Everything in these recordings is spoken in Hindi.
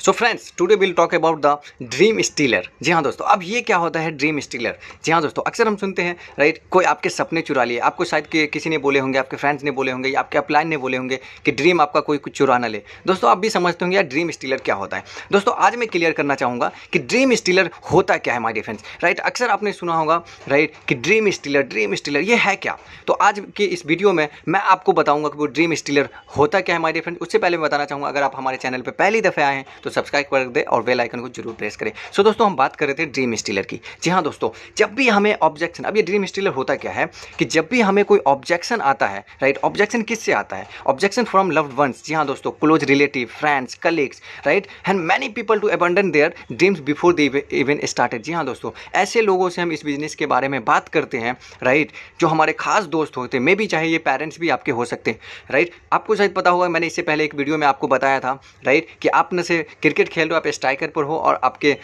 So friends today will talk about the dream stealer जी हाँ दोस्तों, अब ये क्या होता है ड्रीम स्टीलर जी हाँ दोस्तों, अक्सर हम सुनते हैं राइट कोई आपके सपने चुरा लिए, आपको शायद कि, किसी ने बोले होंगे, आपके फ्रेंड्स ने बोले होंगे, या आपके अपलाइन ने बोले होंगे कि ड्रीम आपका कोई कुछ चुरा ना ले। दोस्तों, आप भी समझते होंगे यार ड्रीम स्टीलर क्या होता है। दोस्तों, आज मैं क्लियर करना चाहूँगा कि ड्रीम स्टीलर होता क्या है माई फ्रेंड्स राइट अक्सर आपने सुना होगा राइट कि ड्रीम स्टीलर ड्रीम स्टीलर ये है क्या? तो आज के इस वीडियो में मैं आपको बताऊँगा कि वो ड्रीम स्टीलर होता क्या है माई फ्रेंड्स उससे पहले मैं बताना चाहूँगा, अगर आप हमारे चैनल पर पहली दफ़े आए हैं तो सब्सक्राइब कर दे और बेल आइकन को ज़रूर प्रेस करें। सो so, दोस्तों हम बात कर रहे थे ड्रीम स्टीलर की। जी हाँ दोस्तों जब भी हमें ऑब्जेक्शन अब ये ड्रीम स्टीलर होता क्या है कि जब भी हमें कोई ऑब्जेक्शन आता है राइट ऑब्जेक्शन किससे आता है? ऑब्जेक्शन फ्रॉम लव्ड वंस जी हाँ दोस्तों close relative friends colleagues right and many people to abandon their dreams before the even started जी हाँ दोस्तों ऐसे लोगों से हम इस बिज़नेस के बारे में बात करते हैं राइट जो हमारे खास दोस्त होते हैं। मे भी चाहे ये पेरेंट्स भी आपके हो सकते हैं राइट आपको शायद पता होगा मैंने इससे पहले एक वीडियो में आपको बताया था राइट कि आप न से क्रिकेट खेल रहे हो आप स्ट्राइकर पर हो और आपके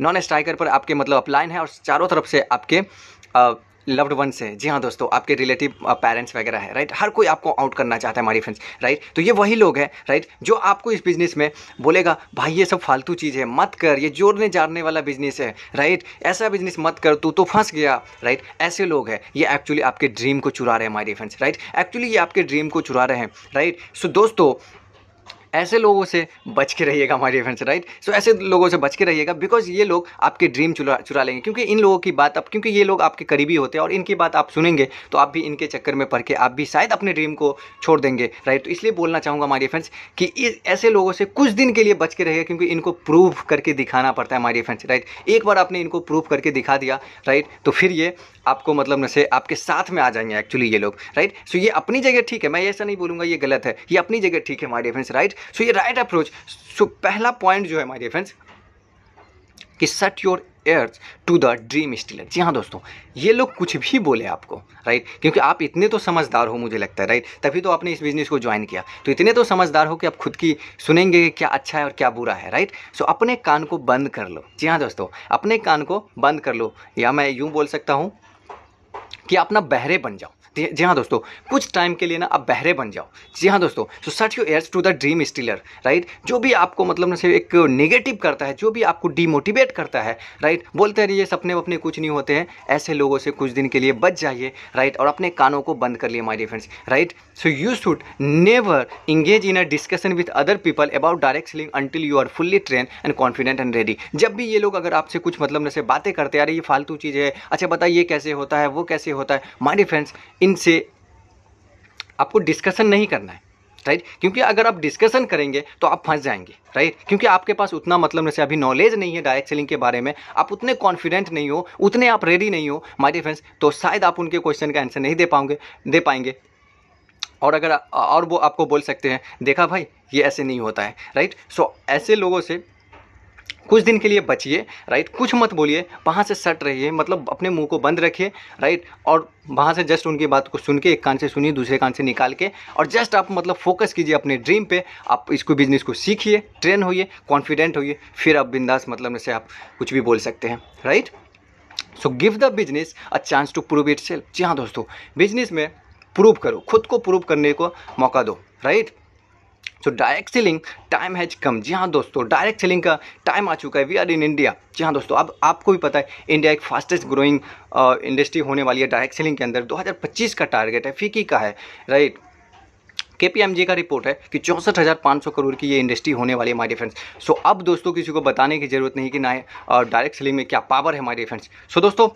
नॉन स्ट्राइकर पर आपके मतलब अपलाइन है और चारों तरफ़ से आपके लव्ड वन से जी हाँ दोस्तों, आपके रिलेटिव पेरेंट्स वगैरह है राइट हर कोई आपको आउट करना चाहता है, हमारी फ्रेंड्स राइट तो ये वही लोग हैं राइट जो आपको इस बिज़नेस में बोलेगा, भाई, ये सब फालतू चीज़ है, मत कर, ये जोड़ने जाड़ने वाला बिज़नेस है राइट ऐसा बिज़नेस मत कर, तू तो फंस गया राइट ऐसे लोग हैं, ये एक्चुअली आपके ड्रीम को चुरा रहे हैं, हमारी फ्रेंड्स राइट एक्चुअली ये आपके ड्रीम को चुरा रहे हैं राइट सो दोस्तों ऐसे लोगों से बच के रहिएगा हमारे फ्रेंड्स राइट सो ऐसे लोगों से बच के रहिएगा बिकॉज़ ये लोग आपके ड्रीम चुरा चुरा लेंगे। क्योंकि इन लोगों की बात अब, क्योंकि ये लोग आपके करीबी होते हैं और इनकी बात आप सुनेंगे तो आप भी इनके चक्कर में पढ़ के आप भी शायद अपने ड्रीम को छोड़ देंगे राइट तो इसलिए बोलना चाहूँगा हमारे फ्रेंड्स कि ऐसे लोगों से कुछ दिन के लिए बच के रहिएगा क्योंकि इनको प्रूव करके दिखाना पड़ता है हमारे फ्रेंड्स राइट एक बार आपने इनको प्रूव करके दिखा दिया राइट तो फिर ये आपको मतलब न से आपके साथ में आ जाएँगे एक्चुअली ये लोग राइट सो ये अपनी जगह ठीक है, मैं ऐसा नहीं बोलूँगा ये गलत है, ये अपनी जगह ठीक है हमारे फ्रेंड्स राइट सो ये राइट अप्रोच सो पहला पॉइंट जो है हमारे फ्रेंड्स कि shut your ears to the dream stealer जी हाँ दोस्तों, ये लोग कुछ भी बोले आपको राइट क्योंकि आप इतने तो समझदार हो, मुझे लगता है राइट तभी तो आपने इस बिज़नेस को ज्वाइन किया। तो इतने तो समझदार हो कि आप खुद की सुनेंगे कि क्या अच्छा है और क्या बुरा है राइट सो अपने कान को बंद कर लो। जी हाँ दोस्तों, अपने कान को बंद कर लो। या मैं यूँ बोल सकता हूँ कि अपना बहरे बन जाओ। जी हाँ दोस्तों, कुछ टाइम के लिए ना आप बहरे बन जाओ। जी हाँ दोस्तों so shut you ears to the dream stealer right जो भी आपको मतलब ना एक नेगेटिव करता है, जो भी आपको डीमोटिवेट करता है राइट बोलते ये सपने वपने कुछ नहीं होते हैं। ऐसे लोगों से कुछ दिन के लिए बच जाइए राइट और अपने कानों को बंद कर लिए my friends right so you should never engage in a discussion with other people about direct selling until you are fully train and confident and ready जब भी ये लोग अगर आपसे कुछ मतलब से बातें करते रहे ये फालतू चीज़ है अच्छा बताइए कैसे होता है, वो कैसे होता है? माई फ्रेंड्स इनसे आपको डिस्कशन नहीं करना है राइट क्योंकि अगर आप डिस्कशन करेंगे तो आप फंस जाएँगे राइट क्योंकि आपके पास उतना मतलब से अभी नॉलेज नहीं है डायरेक्ट सेलिंग के बारे में, आप उतने कॉन्फिडेंट नहीं हो, उतने आप रेडी नहीं हो माय डियर फ्रेंड्स तो शायद आप उनके क्वेश्चन का आंसर नहीं दे पाओगे, दे पाएँगे। और अगर, और वो आपको बोल सकते हैं, देखा भाई, ये ऐसे नहीं होता है राइट सो ऐसे लोगों से कुछ दिन के लिए बचिए राइट कुछ मत बोलिए, वहाँ से सट रहिए मतलब अपने मुँह को बंद रखिए राइट और वहाँ से जस्ट उनकी बात को सुन के एक कान से सुनिए, दूसरे कान से निकाल के और जस्ट आप मतलब फोकस कीजिए अपने ड्रीम पे, आप इसको बिज़नेस को सीखिए ट्रेन होइए कॉन्फिडेंट होइए, फिर आप बिंदास मतलब से आप कुछ भी बोल सकते हैं right so give the business a chance to prove itself जी हाँ दोस्तों बिज़नेस में प्रूव करो, खुद को प्रूव करने को मौका दो right so direct selling time has come जी हाँ दोस्तों डायरेक्ट सेलिंग का टाइम आ चुका है. वी आर इन इंडिया जी हाँ दोस्तों, अब आपको भी पता है इंडिया एक फास्टेस्ट ग्रोइंग इंडस्ट्री होने वाली है डायरेक्ट सेलिंग के अंदर. 2025 का टारगेट है फीकी का है राइट के का रिपोर्ट है कि चौंसठ हज़ार पाँच सौ करोड़ की ये इंडस्ट्री होने वाली है माई डिफेंस सो अब दोस्तों, किसी को बताने की ज़रूरत नहीं कि ना डायरेक्ट सेलिंग में क्या पावर है माई डिफेंस सो दोस्तों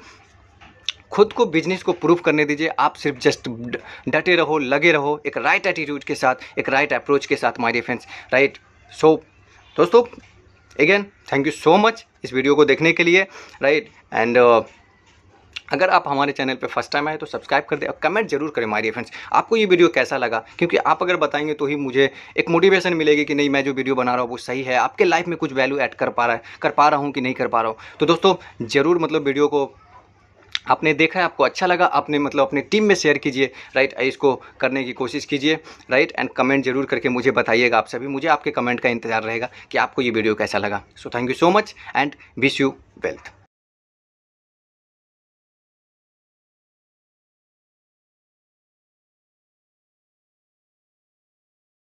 खुद को बिज़नेस को प्रूव करने दीजिए। आप सिर्फ़ जस्ट डटे रहो लगे रहो एक राइट एटीट्यूड के साथ एक राइट अप्रोच के साथ माय फ्रेंड्स राइट सो दोस्तों again thank you so much इस वीडियो को देखने के लिए राइट एंड uh, अगर आप हमारे चैनल पे फ़र्स्ट टाइम आए तो सब्सक्राइब कर दें और कमेंट ज़रूर करें माय फ्रेंड्स आपको ये वीडियो कैसा लगा? क्योंकि आप अगर बताएँगे तो ही मुझे एक मोटिवेशन मिलेगी कि नहीं मैं जो वीडियो बना रहा हूँ वो सही है आपके लाइफ में कुछ वैल्यू ऐड कर पा रहा है कर पा रहा हूँ कि नहीं कर पा रहा हूँ। तो दोस्तों ज़रूर मतलब वीडियो को आपने देखा है, आपको अच्छा लगा, आपने मतलब अपने टीम में शेयर कीजिए राइट इसको करने की कोशिश कीजिए राइट एंड कमेंट ज़रूर करके मुझे बताइएगा आप सभी। मुझे आपके कमेंट का इंतज़ार रहेगा कि आपको ये वीडियो कैसा लगा। So thank you so much and wish you wealth